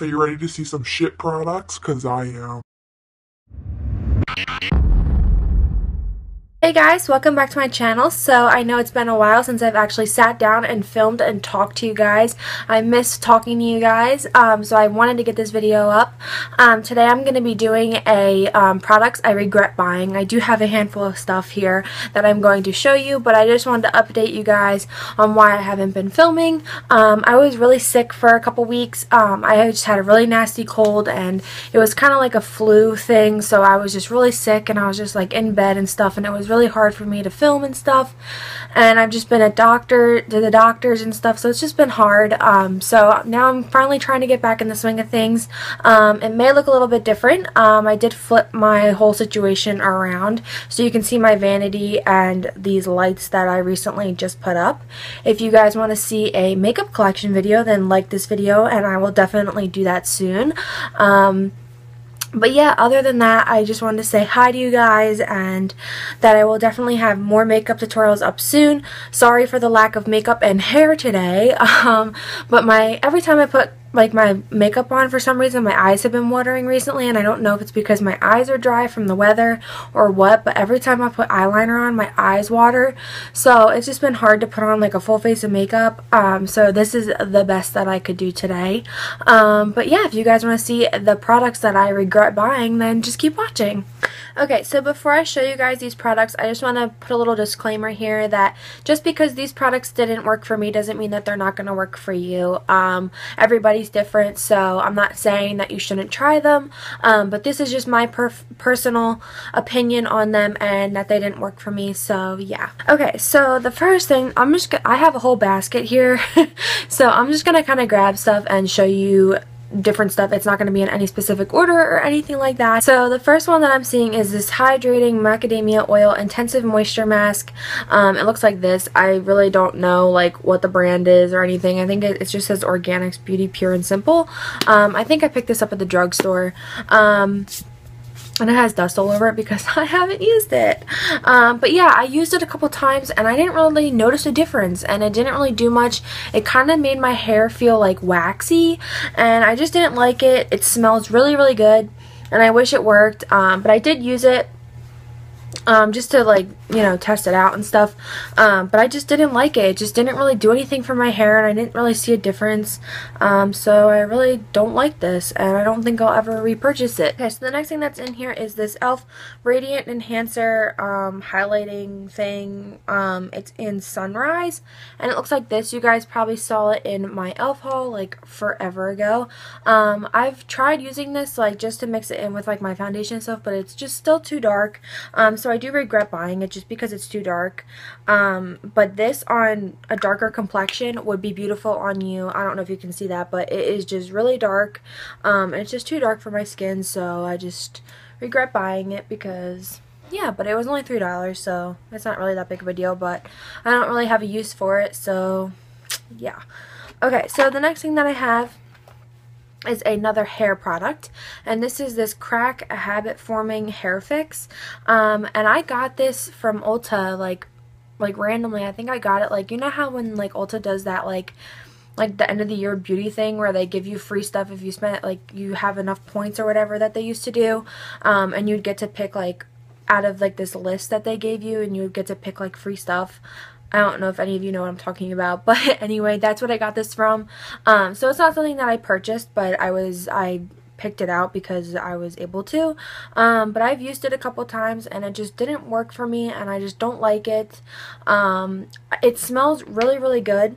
Are you ready to see some shit products? Cause I am. Hey guys, welcome back to my channel. So I know it's been a while since I've actually sat down and filmed and talked to you guys. I miss talking to you guys, um, so I wanted to get this video up. Um, today I'm going to be doing a um, products I regret buying. I do have a handful of stuff here that I'm going to show you, but I just wanted to update you guys on why I haven't been filming. Um, I was really sick for a couple weeks. Um, I just had a really nasty cold and it was kind of like a flu thing, so I was just really sick and I was just like in bed and stuff and it was really hard for me to film and stuff. And I've just been a doctor to the doctors and stuff so it's just been hard. Um, so now I'm finally trying to get back in the swing of things. Um, it may look a little bit different. Um, I did flip my whole situation around. So you can see my vanity and these lights that I recently just put up. If you guys want to see a makeup collection video then like this video and I will definitely do that soon. Um, but yeah, other than that, I just wanted to say hi to you guys and that I will definitely have more makeup tutorials up soon. Sorry for the lack of makeup and hair today, um, but my every time I put like my makeup on for some reason. My eyes have been watering recently and I don't know if it's because my eyes are dry from the weather or what but every time I put eyeliner on my eyes water. So it's just been hard to put on like a full face of makeup. Um, so this is the best that I could do today. Um, but yeah if you guys want to see the products that I regret buying then just keep watching. Okay, so before I show you guys these products, I just want to put a little disclaimer here that just because these products didn't work for me doesn't mean that they're not going to work for you. Um, everybody's different, so I'm not saying that you shouldn't try them, um, but this is just my personal opinion on them and that they didn't work for me, so yeah. Okay, so the first thing, I'm just, I have a whole basket here, so I'm just going to kind of grab stuff and show you different stuff. It's not going to be in any specific order or anything like that. So the first one that I'm seeing is this Hydrating Macadamia Oil Intensive Moisture Mask. Um, it looks like this. I really don't know like what the brand is or anything. I think it, it just says Organics Beauty Pure and Simple. Um, I think I picked this up at the drugstore. Um, and it has dust all over it because I haven't used it. Um, but yeah, I used it a couple times and I didn't really notice a difference and it didn't really do much. It kind of made my hair feel like waxy and I just didn't like it. It smells really, really good and I wish it worked. Um, but I did use it um, just to like you know test it out and stuff. Um, but I just didn't like it. It just didn't really do anything for my hair and I didn't really see a difference. Um, so I really don't like this and I don't think I'll ever repurchase it. Okay so the next thing that's in here is this e.l.f. Radiant Enhancer um, highlighting thing. Um, it's in Sunrise and it looks like this. You guys probably saw it in my e.l.f. haul like forever ago. Um, I've tried using this like just to mix it in with like my foundation stuff but it's just still too dark so I do regret buying it just because it's too dark. Um, but this on a darker complexion would be beautiful on you. I don't know if you can see that, but it is just really dark. Um, it's just too dark for my skin, so I just regret buying it because yeah, but it was only $3, so it's not really that big of a deal, but I don't really have a use for it, so yeah. Okay, so the next thing that I have is another hair product. And this is this crack habit forming hair fix. Um, and I got this from Ulta like like randomly. I think I got it like you know how when like Ulta does that like like the end of the year beauty thing where they give you free stuff if you spend like you have enough points or whatever that they used to do? Um, and you'd get to pick like out of like this list that they gave you and you would get to pick like free stuff I don't know if any of you know what I'm talking about, but anyway, that's what I got this from. Um, so it's not something that I purchased, but I was, I picked it out because I was able to. Um, but I've used it a couple times and it just didn't work for me and I just don't like it. Um, it smells really, really good.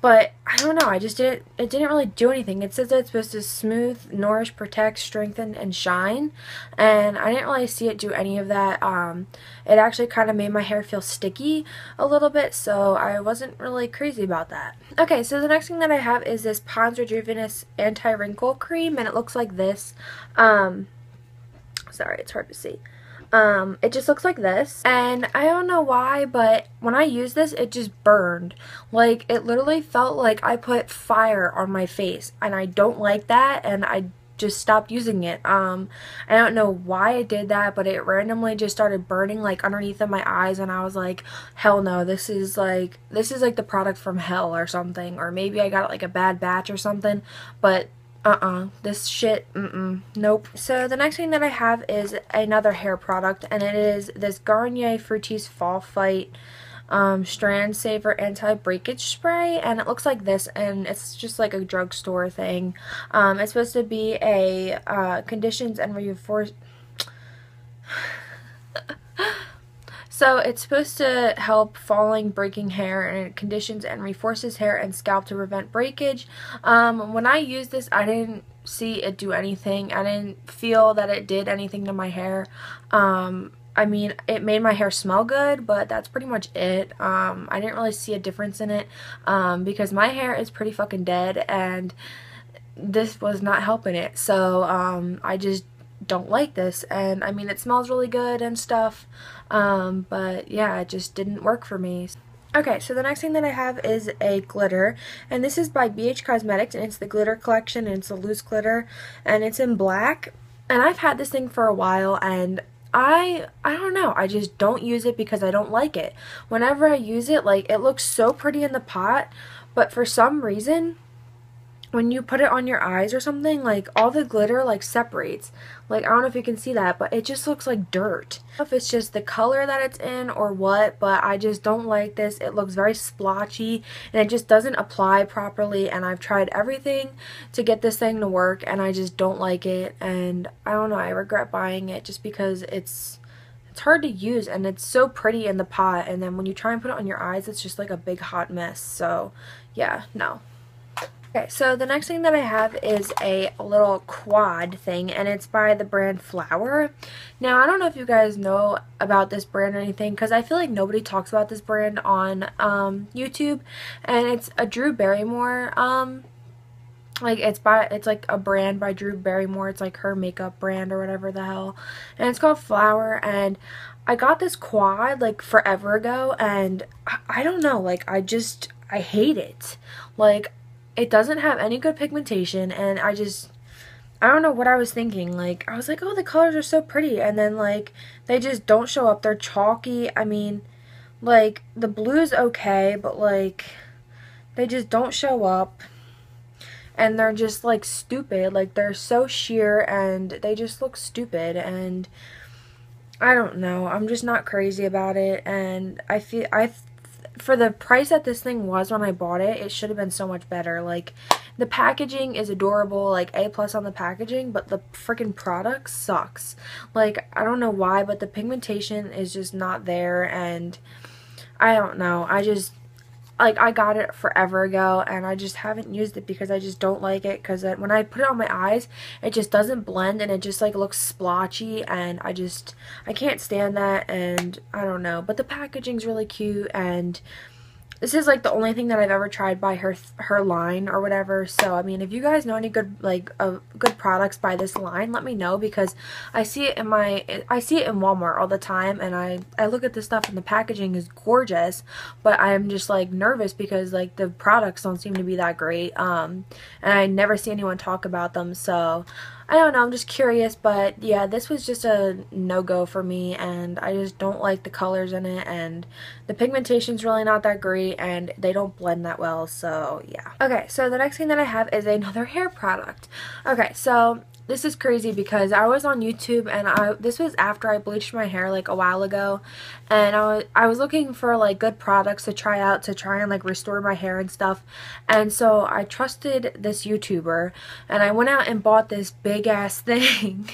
But I don't know, I just didn't, it didn't really do anything. It says that it's supposed to smooth, nourish, protect, strengthen, and shine. And I didn't really see it do any of that. Um, it actually kind of made my hair feel sticky a little bit, so I wasn't really crazy about that. Okay, so the next thing that I have is this Pond's Rejuveness Anti-Wrinkle Cream, and it looks like this. Um, sorry, it's hard to see. Um, it just looks like this. And I don't know why, but when I used this, it just burned. Like, it literally felt like I put fire on my face. And I don't like that, and I just stopped using it. Um, I don't know why I did that, but it randomly just started burning like underneath of my eyes and I was like, hell no, this is like, this is like the product from hell or something. Or maybe I got like a bad batch or something, but uh-uh. This shit mm-mm. Nope. So the next thing that i have is another hair product and it is this garnier fructis fall fight um, strand saver anti-breakage spray and it looks like this and it's just like a drugstore thing. Um, it's supposed to be a uh, conditions and reinforce So it's supposed to help falling, breaking hair, and it conditions and reforces hair and scalp to prevent breakage. Um, when I used this, I didn't see it do anything. I didn't feel that it did anything to my hair. Um, I mean, it made my hair smell good, but that's pretty much it. Um, I didn't really see a difference in it um, because my hair is pretty fucking dead and this was not helping it. So um, I just don't like this and I mean it smells really good and stuff um, but yeah it just didn't work for me. Okay so the next thing that I have is a glitter and this is by BH Cosmetics and it's the glitter collection and it's a loose glitter and it's in black and I've had this thing for a while and I I don't know I just don't use it because I don't like it. Whenever I use it like it looks so pretty in the pot but for some reason when you put it on your eyes or something, like all the glitter like separates. Like I don't know if you can see that, but it just looks like dirt. if it's just the color that it's in or what, but I just don't like this. It looks very splotchy and it just doesn't apply properly and I've tried everything to get this thing to work and I just don't like it and I don't know, I regret buying it just because it's it's hard to use and it's so pretty in the pot and then when you try and put it on your eyes it's just like a big hot mess. So yeah, no. Okay, so the next thing that I have is a little quad thing, and it's by the brand Flower. Now, I don't know if you guys know about this brand or anything, because I feel like nobody talks about this brand on um, YouTube, and it's a Drew Barrymore, um, like, it's by, it's like a brand by Drew Barrymore, it's like her makeup brand or whatever the hell, and it's called Flower, and I got this quad, like, forever ago, and I, I don't know, like, I just, I hate it. Like, it doesn't have any good pigmentation and I just I don't know what I was thinking. Like, I was like, oh, the colors are so pretty. And then, like, they just don't show up. They're chalky. I mean, like, the blue's okay, but, like, they just don't show up. And they're just, like, stupid. Like, they're so sheer and they just look stupid. And I don't know. I'm just not crazy about it. And I feel, I for the price that this thing was when I bought it, it should have been so much better. Like, the packaging is adorable, like, A plus on the packaging, but the freaking product sucks. Like, I don't know why, but the pigmentation is just not there, and I don't know. I just, like I got it forever ago and I just haven't used it because I just don't like it because when I put it on my eyes it just doesn't blend and it just like looks splotchy and I just I can't stand that and I don't know. But the packaging's really cute and this is like the only thing that I've ever tried by her her line or whatever. So I mean, if you guys know any good like uh, good products by this line, let me know because I see it in my I see it in Walmart all the time, and I I look at this stuff and the packaging is gorgeous, but I'm just like nervous because like the products don't seem to be that great. Um, and I never see anyone talk about them, so I don't know, I'm just curious, but yeah, this was just a no-go for me, and I just don't like the colors in it, and the pigmentation's really not that great, and they don't blend that well, so yeah. Okay, so the next thing that I have is another hair product. Okay, so this is crazy because I was on YouTube and I this was after I bleached my hair like a while ago. And I was, I was looking for like good products to try out to try and like restore my hair and stuff. And so I trusted this YouTuber and I went out and bought this big ass thing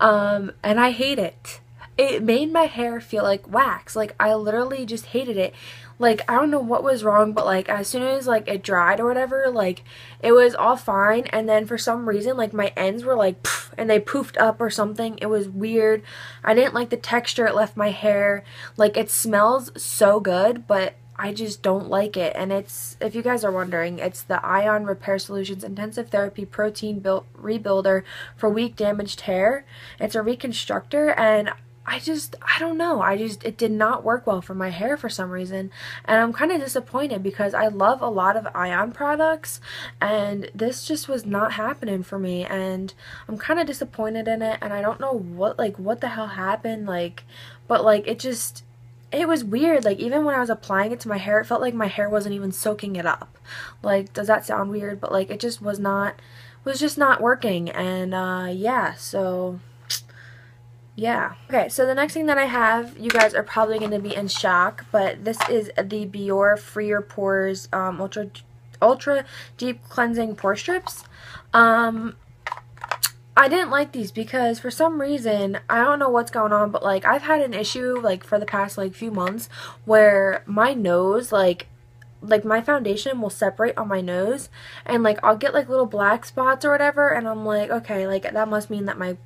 um, and I hate it. It made my hair feel like wax. Like I literally just hated it like I don't know what was wrong but like as soon as like it dried or whatever like it was all fine. And then for some reason like my ends were like poof, and they poofed up or something. It was weird. I didn't like the texture. It left my hair. Like it smells so good but I just don't like it. And it's if you guys are wondering it's the Ion Repair Solutions Intensive Therapy Protein Built Rebuilder for weak damaged hair. It's a reconstructor and I just, I don't know. I just, it did not work well for my hair for some reason. And I'm kind of disappointed because I love a lot of Ion products and this just was not happening for me. And I'm kind of disappointed in it and I don't know what, like, what the hell happened. Like, but like, it just, it was weird. Like, even when I was applying it to my hair, it felt like my hair wasn't even soaking it up. Like, does that sound weird? But like, it just was not was just not working and uh, yeah so yeah. Okay, so the next thing that I have, you guys are probably going to be in shock, but this is the Biore Free Your Pores um, Ultra Ultra Deep Cleansing Pore Strips. Um, I didn't like these because for some reason, I don't know what's going on, but like I've had an issue like for the past like few months where my nose like like my foundation will separate on my nose and like I'll get like little black spots or whatever and I'm like okay like that must mean that my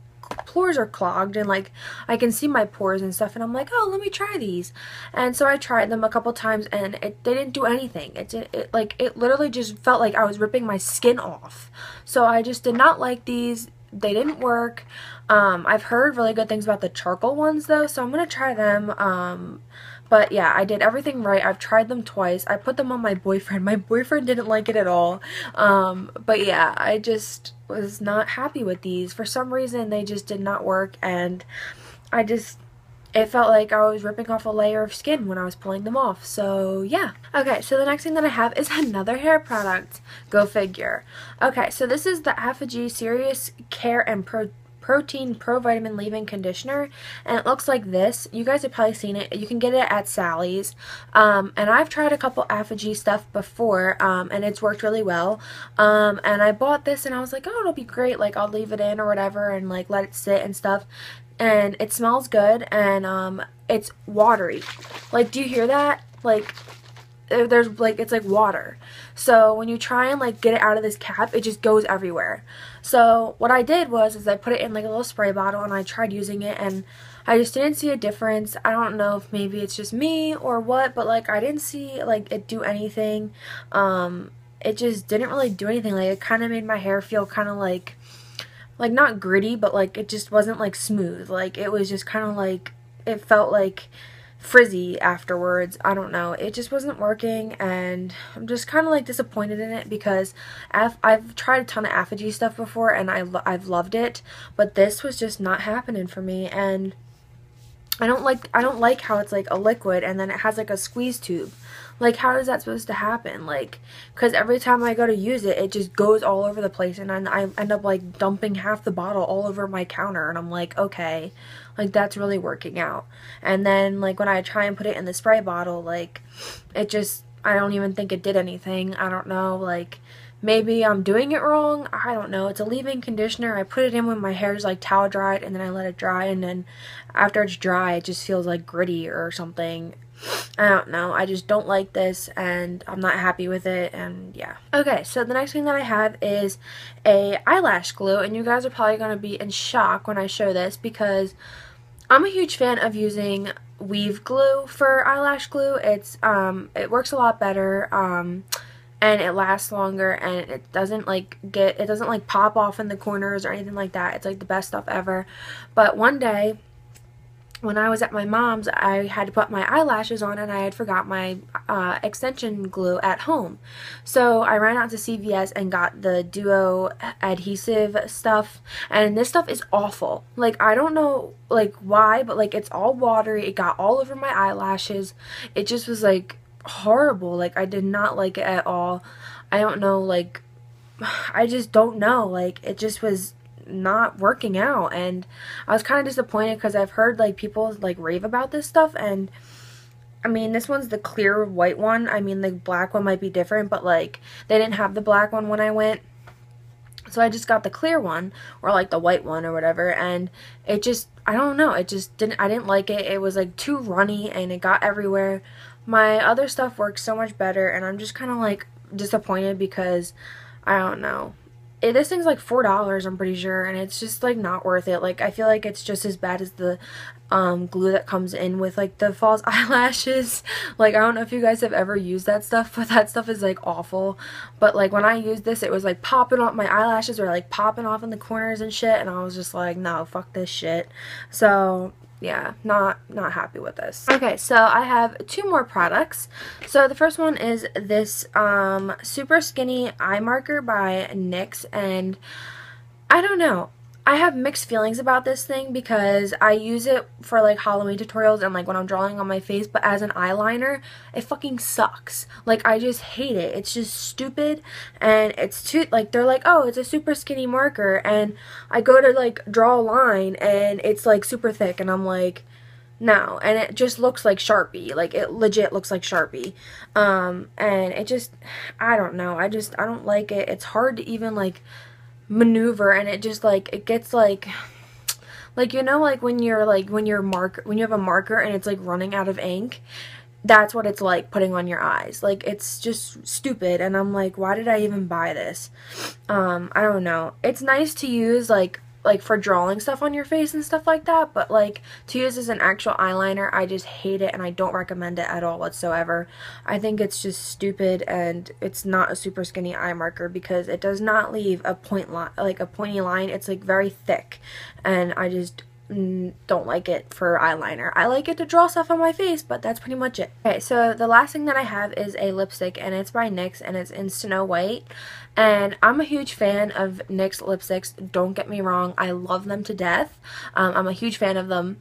pores are clogged and like I can see my pores and stuff and I'm like oh let me try these. And so I tried them a couple times and it they didn't do anything. It, did, it like it literally just felt like I was ripping my skin off. So I just did not like these. They didn't work. Um, I've heard really good things about the charcoal ones though so I'm gonna try them. Um, but yeah, I did everything right. I've tried them twice. I put them on my boyfriend. My boyfriend didn't like it at all. Um, but yeah, I just was not happy with these. For some reason, they just did not work. And I just, it felt like I was ripping off a layer of skin when I was pulling them off. So yeah. Okay, so the next thing that I have is another hair product. Go figure. Okay, so this is the ApHogee Serious Care and Pro protein pro vitamin leave-in conditioner and it looks like this. You guys have probably seen it. You can get it at Sally's. Um, and I've tried a couple ApHogee stuff before um, and it's worked really well. Um, and I bought this and I was like oh it'll be great. Like I'll leave it in or whatever and like let it sit and stuff. And it smells good and um, it's watery. Like do you hear that? Like there's like it's like water. So when you try and like get it out of this cap it just goes everywhere so what I did was is I put it in like a little spray bottle and I tried using it and I just didn't see a difference. I don't know if maybe it's just me or what but like I didn't see like it do anything. Um it just didn't really do anything. Like it kind of made my hair feel kind of like like not gritty but like it just wasn't like smooth. Like it was just kind of like it felt like frizzy afterwards. I don't know. It just wasn't working and I'm just kind of like disappointed in it because I've, I've tried a ton of ApHogee stuff before and I, I've loved it, but this was just not happening for me and I don't like I don't like how it's like a liquid and then it has like a squeeze tube. Like how is that supposed to happen? Like cuz every time I go to use it it just goes all over the place and I, I end up like dumping half the bottle all over my counter and I'm like, "Okay, like that's really working out." And then like when I try and put it in the spray bottle, like it just I don't even think it did anything. I don't know, like maybe I'm doing it wrong. I don't know. It's a leave-in conditioner. I put it in when my hair is like towel dried and then I let it dry and then after it's dry it just feels like gritty or something. I don't know. I just don't like this and I'm not happy with it and yeah. Okay, so the next thing that I have is a eyelash glue and you guys are probably going to be in shock when I show this because I'm a huge fan of using weave glue for eyelash glue. It's um it works a lot better. Um and it lasts longer and it doesn't like get it doesn't like pop off in the corners or anything like that. It's like the best stuff ever. But one day when I was at my mom's, I had to put my eyelashes on and I had forgot my uh, extension glue at home. So I ran out to CVS and got the Duo adhesive stuff and this stuff is awful. Like I don't know like why, but like it's all watery. It got all over my eyelashes. It just was like horrible. Like I did not like it at all. I don't know like I just don't know. Like it just was not working out. And I was kind of disappointed because I've heard like people like rave about this stuff. And I mean this one's the clear white one. I mean the black one might be different but like they didn't have the black one when I went. So I just got the clear one or like the white one or whatever. And it just I don't know. It just didn't I didn't like it. It was like too runny and it got everywhere. My other stuff works so much better and I'm just kind of like disappointed because I don't know it, this thing's like four dollars i'm pretty sure and it's just like not worth it. Like i feel like it's just as bad as the um, glue that comes in with like the false eyelashes. Like i don't know if you guys have ever used that stuff but that stuff is like awful. But like when i used this it was like popping off my eyelashes were like popping off in the corners and shit and i was just like no fuck this shit. So yeah, not not happy with this. Okay, so I have two more products. So the first one is this um, super skinny eye marker by NYX and I don't know. I have mixed feelings about this thing because I use it for like Halloween tutorials and like when I'm drawing on my face but as an eyeliner it fucking sucks. Like I just hate it. It's just stupid and it's too like they're like oh it's a super skinny marker and I go to like draw a line and it's like super thick and I'm like no and it just looks like sharpie. Like it legit looks like sharpie. Um and it just i don't know. I just i don't like it. It's hard to even like maneuver and it just like it gets like like you know like when you're like when you're mark when you have a marker and it's like running out of ink that's what it's like putting on your eyes. Like it's just stupid and i'm like why did i even buy this? Um i don't know. It's nice to use like like for drawing stuff on your face and stuff like that but like to use as an actual eyeliner I just hate it and I don't recommend it at all whatsoever. I think it's just stupid and it's not a super skinny eye marker because it does not leave a point line like a pointy line. It's like very thick and I just don't like it for eyeliner. I like it to draw stuff on my face, but that's pretty much it. Okay, so the last thing that I have is a lipstick, and it's by NYX, and it's in Snow White. And I'm a huge fan of NYX lipsticks. Don't get me wrong. I love them to death. Um, I'm a huge fan of them.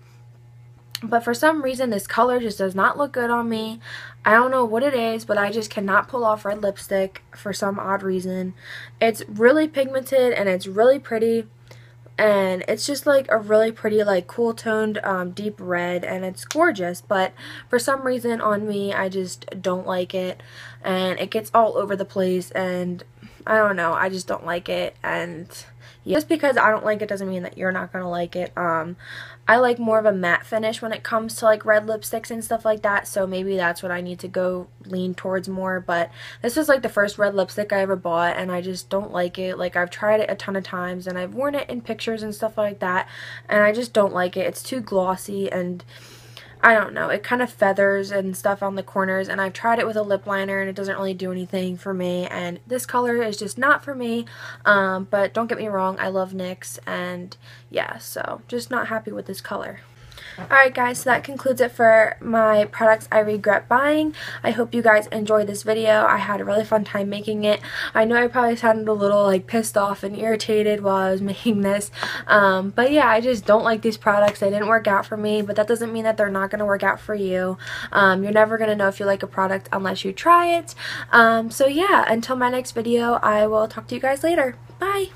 But for some reason, this color just does not look good on me. I don't know what it is, but I just cannot pull off red lipstick for some odd reason. It's really pigmented and it's really pretty and it's just like a really pretty like cool toned um, deep red and it's gorgeous but for some reason on me I just don't like it and it gets all over the place and I don't know. I just don't like it. And just because I don't like it doesn't mean that you're not gonna like it. Um I like more of a matte finish when it comes to like red lipsticks and stuff like that. So maybe that's what I need to go lean towards more. But this is like the first red lipstick I ever bought and I just don't like it. Like I've tried it a ton of times and I've worn it in pictures and stuff like that and I just don't like it. It's too glossy and I don't know, it kind of feathers and stuff on the corners and I've tried it with a lip liner and it doesn't really do anything for me and this color is just not for me um, but don't get me wrong, I love NYX and yeah, so just not happy with this color. Alright guys, so that concludes it for my products I regret buying. I hope you guys enjoyed this video. I had a really fun time making it. I know I probably sounded a little like pissed off and irritated while I was making this. Um, but yeah, I just don't like these products. They didn't work out for me, but that doesn't mean that they're not going to work out for you. Um, you're never going to know if you like a product unless you try it. Um, so yeah, until my next video, I will talk to you guys later. Bye!